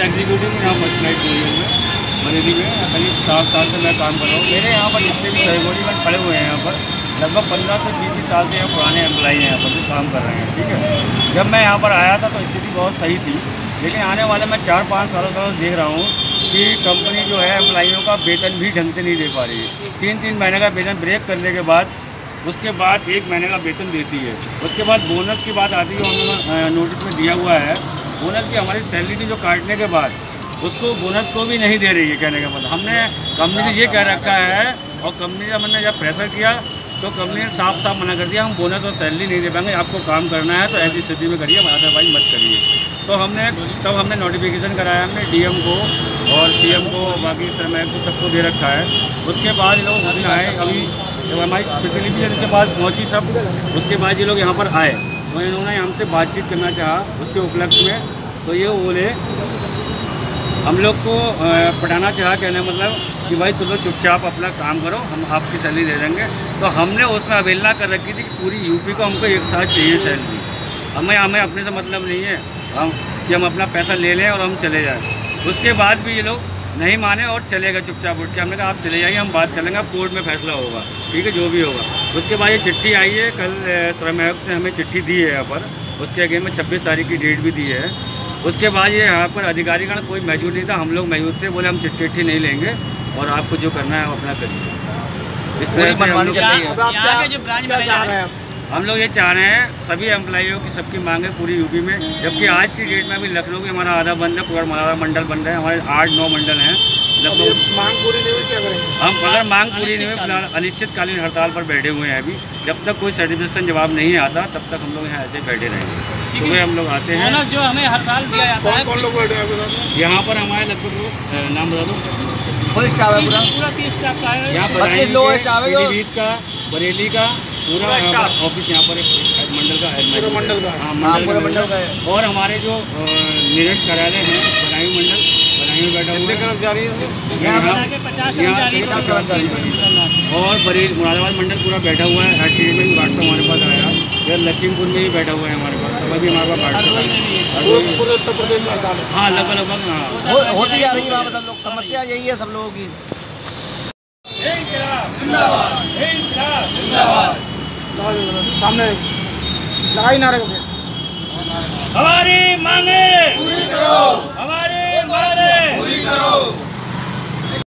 Executive यहाँ first में बरेली में करीब सात साल से मैं काम कर रहा हूँ, मेरे यहाँ पर जितने भी सहयोगी में खड़े हुए हैं यहाँ पर, लगभग पंद्रह से बीस साल से यहाँ पुराने एम्प्लाई हैं यहाँ पर जो काम कर रहे हैं, ठीक है? जब मैं यहाँ पर आया था तो स्थिति बहुत सही थी, लेकिन आने वाले मैं चार पाँच सालों से देख रहा हूँ कि कंपनी जो है एम्प्लाइयों का वेतन भी ढंग से नहीं दे पा रही है। तीन तीन महीने का वेतन ब्रेक करने के बाद, उसके बाद एक महीने का वेतन देती है। उसके बाद बोनस की बात आती है, उन्होंने नोटिस में दिया हुआ है बोनस की हमारी सैलरी से जो काटने के बाद, उसको बोनस को भी नहीं दे रही है कहने का मतलब। हमने कंपनी से ये कह रखा है, और कंपनी से हमने जब प्रेशर किया तो कंपनी ने साफ़ साफ़ मना कर दिया, हम बोनस और सैलरी नहीं दे पाएँगे, आपको काम करना है तो ऐसी स्थिति में करिए अदरवाइज़ मत करिए। तो हमने, तब हमने नोटिफिकेशन कराया हमने डीएम को, और सीएम को, बाकी श्रमिक को सबको दे रखा है। उसके बाद ये लोग आए, अभी हमारी प्रतिनिधि इनके पास पहुँची सब, उसके बाद ये लोग यहाँ पर आए। तो इन्होंने हमसे बातचीत करना चाहा, उसके उपलक्ष्य में। तो ये बोले, हम लोग को पढ़ाना चाहा, कहने मतलब कि भाई तुम लोग चुपचाप अपना काम करो, हम आपकी सैलरी दे देंगे। तो हमने उसमें अवेलना कर रखी थी कि पूरी यूपी को हमको एक साथ चाहिए सैलरी। हमें हमें अपने से मतलब नहीं है, हम, कि हम अपना पैसा ले लें और हम चले जाएँ। उसके बाद भी ये लोग नहीं माने और चलेगा चुपचाप उठ के। हमने कहा, आप चले जाइए, हम बात कर लेंगे अब कोर्ट में फैसला होगा, ठीक है, जो भी होगा। उसके बाद ये चिट्ठी आई है कल श्रम आयुक्त ने हमें चिट्ठी दी है यहाँ पर। उसके आगे में छब्बीस तारीख की डेट भी दी है। उसके बाद ये यहाँ पर अधिकारीगण कोई मौजूद नहीं था हम लोग मौजूद थे बोले हम चिट्ठी चिट्ठी नहीं लेंगे और आपको जो करना है वो अपना करिए इस तरह से हम लोग हम लोग ये चाह रहे हैं सभी एम्प्लॉयों की सबकी मांग है पूरी यूपी में जबकि आज की डेट में अभी लखनऊ में हमारा आधा बंद है पूरा हमारा मंडल बंद है हमारे आठ नौ मंडल हैं। लगभग मांग पूरी नहीं हुई क्या करेंगे? हम अगर मांग पूरी नहीं हुई फ़िलहाल अनिश्चितकालीन हड़ताल पर बैठे हुए हैं अभी। जब तक कोई सर्टिफिकेशन जवाब नहीं आता तब तक हम लोग यहाँ ऐसे बैठे रहेंगे। सुबह हम लोग आते हैं। बोनस जो हमें हर साल दिया जाता है। कौन लोग बैठे हैं? यहाँ पर हमारे लगभग लोग नाम बता दो। फुल स्टाफ है पूरा। पूरा तीस स्टाफ का है यहाँ बत्तीस लोग हैं, चावे पीलीभीत का बरेली का पूरा। ऑफ़िस यहाँ पर मंडल का head मंडल। का। है। मंडल का है। और हमारे जो अ, कार्यालय हैं बदायूं मंडल में बैठा हुआ है? हैं। और बरेली मुरादाबाद मंडल पूरा बैठा हुआ है हर चीज़ में भी व्हाट्सअप हमारे पास आया। इधर लखीमपुर में भी बैठा हुआ है हमारे पास। सब भी हमारे पास व्हाट्सअप है। है हाँ लगभग लगभग हाँ होती जा रही है वहाँ सब लोग। समस्या यही है सब लोगों की। सामने। लगाई नारे हमारी मांगे